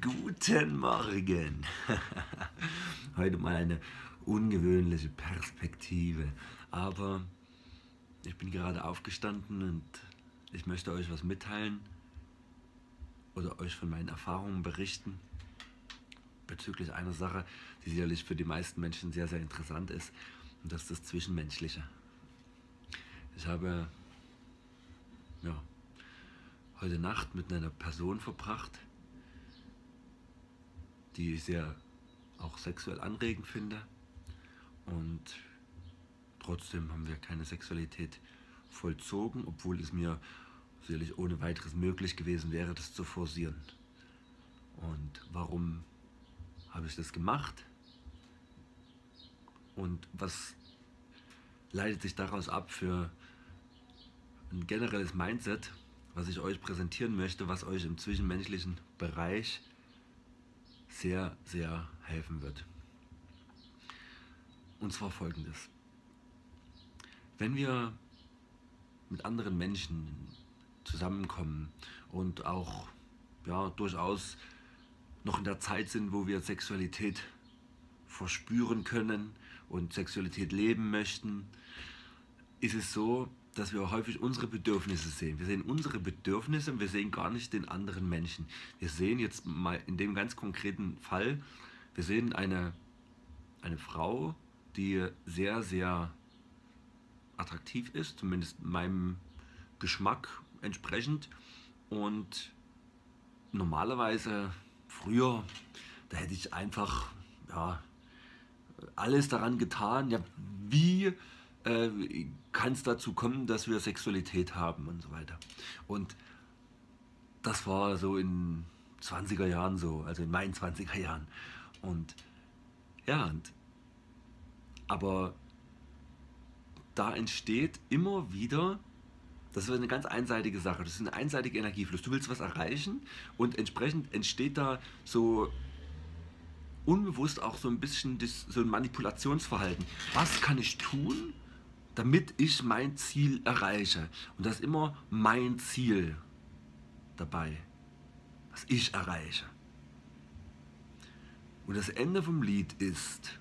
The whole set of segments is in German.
Guten Morgen. Heute mal eine ungewöhnliche Perspektive. Aber ich bin gerade aufgestanden und ich möchte euch was mitteilen oder euch von meinen Erfahrungen berichten bezüglich einer Sache, die sicherlich für die meisten Menschen sehr, sehr interessant ist. Und das ist das Zwischenmenschliche. Ich habe ja, heute Nacht mit einer Person verbracht, die ich sehr auch sexuell anregend finde. Und trotzdem haben wir keine Sexualität vollzogen, obwohl es mir sicherlich ohne weiteres möglich gewesen wäre, das zu forcieren. Und warum habe ich das gemacht? Und was leitet sich daraus ab für ein generelles Mindset, was ich euch präsentieren möchte, was euch im zwischenmenschlichen Bereich sehr, sehr helfen wird. Und zwar folgendes. Wenn wir mit anderen Menschen zusammenkommen und auch ja, durchaus noch in der Zeit sind, wo wir Sexualität verspüren können und Sexualität leben möchten, ist es so, dass wir häufig unsere Bedürfnisse sehen. Wir sehen unsere Bedürfnisse und wir sehen gar nicht den anderen Menschen. Wir sehen jetzt mal in dem ganz konkreten Fall, wir sehen eine, eine Frau, die sehr, sehr attraktiv ist, zumindest meinem Geschmack entsprechend. Und normalerweise früher, da hätte ich einfach ja, alles daran getan, ja, wie äh, kann es dazu kommen, dass wir Sexualität haben und so weiter. Und das war so in 20er Jahren so, also in meinen 20er Jahren. Und ja, und, aber da entsteht immer wieder, das ist eine ganz einseitige Sache, das ist ein einseitiger Energiefluss. Du willst was erreichen und entsprechend entsteht da so unbewusst auch so ein bisschen das, so ein Manipulationsverhalten. Was kann ich tun, damit ich mein Ziel erreiche. Und das ist immer mein Ziel dabei, was ich erreiche. Und das Ende vom Lied ist,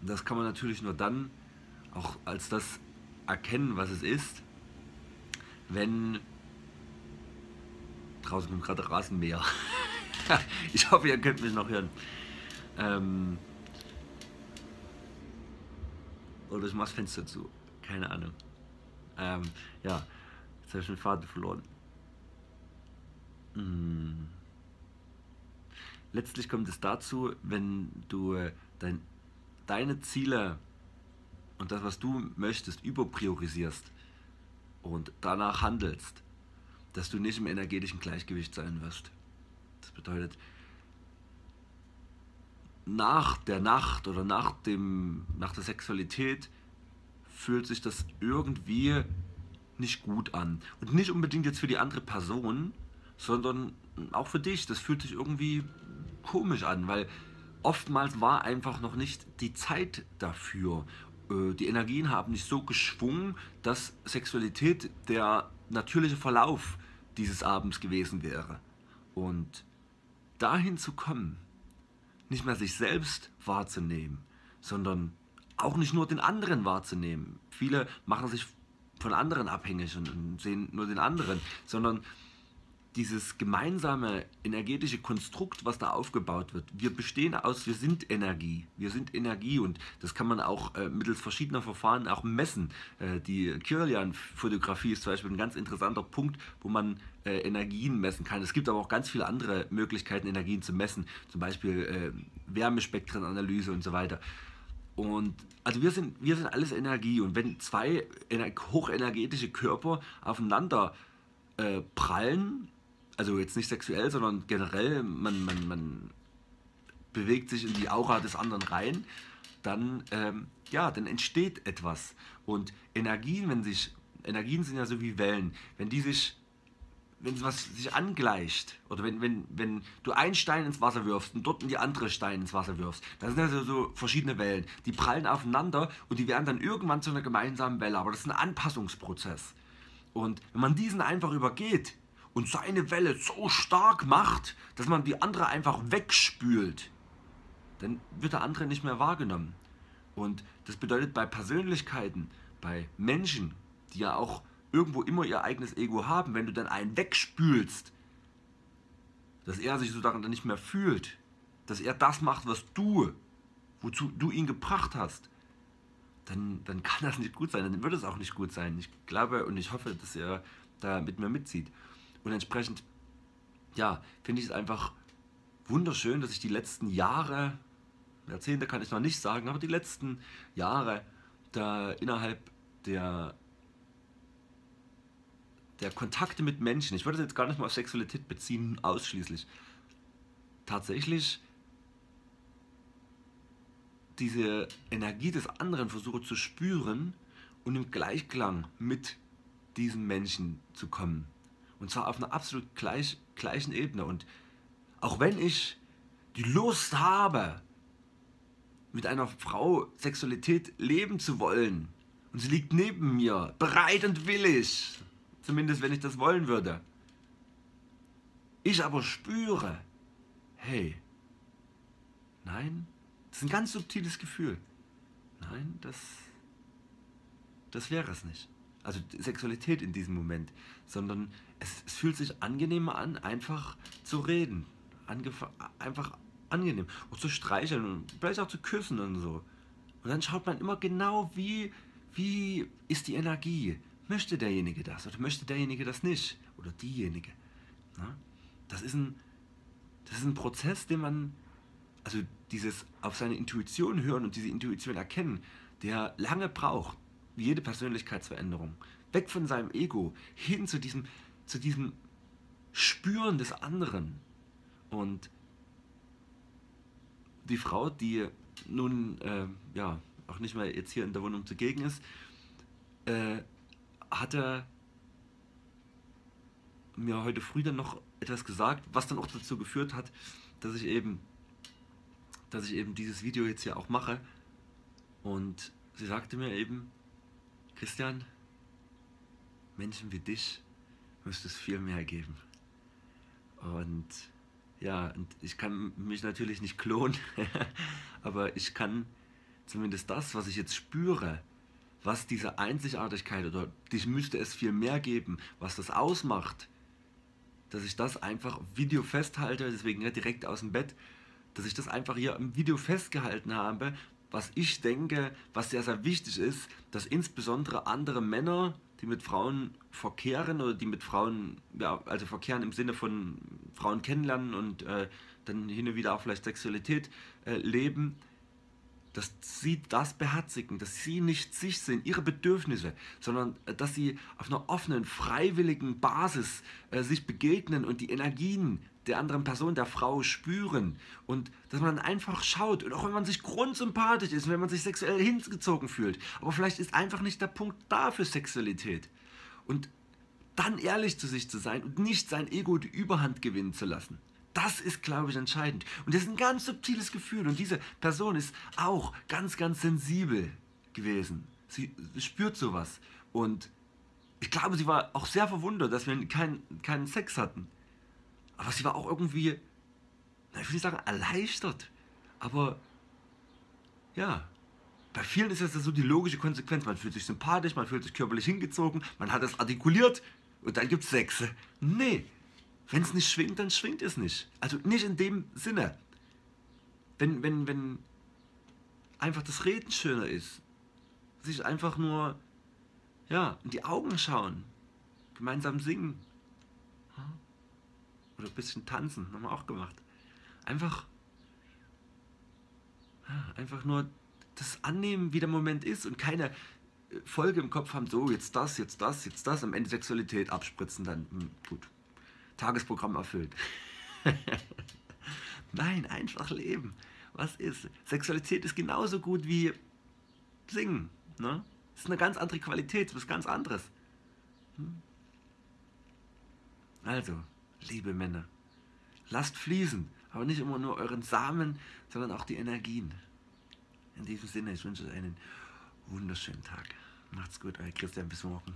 und das kann man natürlich nur dann auch als das erkennen, was es ist, wenn draußen kommt gerade Rasenmäher. ich hoffe, ihr könnt mich noch hören. Ähm, oder ich mache das Fenster zu. Keine Ahnung. Ähm, ja, jetzt habe ich den Faden verloren. Hm. Letztlich kommt es dazu, wenn du äh, dein, deine Ziele und das, was du möchtest, überpriorisierst und danach handelst, dass du nicht im energetischen Gleichgewicht sein wirst. Das bedeutet, nach der Nacht oder nach, dem, nach der Sexualität fühlt sich das irgendwie nicht gut an. Und nicht unbedingt jetzt für die andere Person, sondern auch für dich. Das fühlt sich irgendwie komisch an, weil oftmals war einfach noch nicht die Zeit dafür. Äh, die Energien haben nicht so geschwungen, dass Sexualität der natürliche Verlauf dieses Abends gewesen wäre. Und dahin zu kommen, nicht mehr sich selbst wahrzunehmen, sondern auch nicht nur den anderen wahrzunehmen. Viele machen sich von anderen abhängig und, sehen nur den anderen, sondern dieses gemeinsame energetische Konstrukt, was da aufgebaut wird. Wir bestehen aus, wir sind Energie. Wir sind Energie und das kann man auch äh, mittels verschiedener Verfahren auch messen. Äh, die Kirlian-Fotografie ist zum Beispiel ein ganz interessanter Punkt, wo man äh, Energien messen kann. Es gibt aber auch ganz viele andere Möglichkeiten, Energien zu messen, zum Beispiel äh, Wärmespektrenanalyse und so weiter. Und also wir sind, wir sind alles Energie und wenn zwei hochenergetische Körper aufeinander äh, prallen, also jetzt nicht sexuell, sondern generell, man, man, man bewegt sich in die Aura des anderen rein, dann, ähm, ja, dann entsteht etwas. Und Energien, wenn sich, Energien sind ja so wie Wellen, wenn die sich wenn was sich angleicht oder wenn, wenn, wenn du einen Stein ins Wasser wirfst und dort in die andere Stein ins Wasser wirfst, das sind also so verschiedene Wellen. Die prallen aufeinander und die werden dann irgendwann zu einer gemeinsamen Welle. Aber das ist ein Anpassungsprozess. Und wenn man diesen einfach übergeht und seine Welle so stark macht, dass man die andere einfach wegspült, dann wird der andere nicht mehr wahrgenommen. Und das bedeutet bei Persönlichkeiten, bei Menschen, die ja auch irgendwo immer ihr eigenes Ego haben, wenn du dann einen wegspülst, dass er sich so daran dann nicht mehr fühlt, dass er das macht, was du, wozu du ihn gebracht hast, dann, dann kann das nicht gut sein, dann wird es auch nicht gut sein. Ich glaube und ich hoffe, dass er da mit mir mitzieht. Und entsprechend, ja, finde ich es einfach wunderschön, dass ich die letzten Jahre, Jahrzehnte kann ich noch nicht sagen, aber die letzten Jahre da innerhalb der, der Kontakte mit Menschen, ich würde das jetzt gar nicht mal auf Sexualität beziehen, ausschließlich, tatsächlich diese Energie des anderen versuche zu spüren und im Gleichklang mit diesen Menschen zu kommen. Und zwar auf einer absolut gleich, gleichen Ebene. Und auch wenn ich die Lust habe, mit einer Frau Sexualität leben zu wollen, und sie liegt neben mir, bereit und willig, zumindest wenn ich das wollen würde, ich aber spüre, hey, nein, das ist ein ganz subtiles Gefühl. Nein, das, das wäre es nicht. Also Sexualität in diesem Moment, sondern es, es fühlt sich angenehmer an, einfach zu reden. Angef einfach angenehm. Und zu streicheln und vielleicht auch zu küssen und so. Und dann schaut man immer genau, wie, wie ist die Energie. Möchte derjenige das oder möchte derjenige das nicht? Oder diejenige. Na? Das, ist ein, das ist ein Prozess, den man also dieses auf seine Intuition hören und diese Intuition erkennen, der lange braucht, wie jede Persönlichkeitsveränderung, weg von seinem Ego, hin zu diesem, zu diesem Spüren des anderen. Und die Frau, die nun äh, ja auch nicht mehr jetzt hier in der Wohnung zugegen ist, äh, hatte mir heute früh dann noch etwas gesagt, was dann auch dazu geführt hat, dass ich eben dass ich eben dieses Video jetzt hier auch mache. Und sie sagte mir eben, Christian, Menschen wie dich müsste es viel mehr geben. Und ja, und ich kann mich natürlich nicht klonen, aber ich kann zumindest das, was ich jetzt spüre, was diese Einzigartigkeit oder dich müsste es viel mehr geben, was das ausmacht, dass ich das einfach Video festhalte, deswegen direkt aus dem Bett dass ich das einfach hier im Video festgehalten habe, was ich denke, was sehr, sehr wichtig ist, dass insbesondere andere Männer, die mit Frauen verkehren oder die mit Frauen, ja, also verkehren im Sinne von Frauen kennenlernen und äh, dann hin und wieder auch vielleicht Sexualität äh, leben, dass sie das beherzigen, dass sie nicht sich sind, ihre Bedürfnisse, sondern äh, dass sie auf einer offenen, freiwilligen Basis äh, sich begegnen und die Energien der anderen Person, der Frau spüren. Und dass man einfach schaut. Und auch wenn man sich grundsympathisch ist, wenn man sich sexuell hingezogen fühlt, aber vielleicht ist einfach nicht der Punkt da für Sexualität. Und dann ehrlich zu sich zu sein und nicht sein Ego die Überhand gewinnen zu lassen. Das ist, glaube ich, entscheidend. Und das ist ein ganz subtiles Gefühl. Und diese Person ist auch ganz, ganz sensibel gewesen. Sie spürt sowas. Und ich glaube, sie war auch sehr verwundert, dass wir keinen kein Sex hatten. Aber sie war auch irgendwie, na, ich will sagen erleichtert, aber ja, bei vielen ist das so die logische Konsequenz. Man fühlt sich sympathisch, man fühlt sich körperlich hingezogen, man hat es artikuliert und dann gibt es Sex. Nee, wenn es nicht schwingt, dann schwingt es nicht. Also nicht in dem Sinne. Wenn, wenn, wenn einfach das Reden schöner ist, sich einfach nur ja, in die Augen schauen, gemeinsam singen, oder ein bisschen tanzen, haben wir auch gemacht. Einfach, einfach nur das annehmen, wie der Moment ist und keine äh, Folge im Kopf haben, so jetzt das, jetzt das, jetzt das, am Ende Sexualität abspritzen, dann hm, gut. Tagesprogramm erfüllt. Nein, einfach leben. Was ist? Sexualität ist genauso gut wie Singen. Ne? Das ist eine ganz andere Qualität, was ganz anderes. Hm? Also, liebe Männer. Lasst fließen, aber nicht immer nur euren Samen, sondern auch die Energien. In diesem Sinne, ich wünsche euch einen wunderschönen Tag. Macht's gut, euer Christian, bis morgen.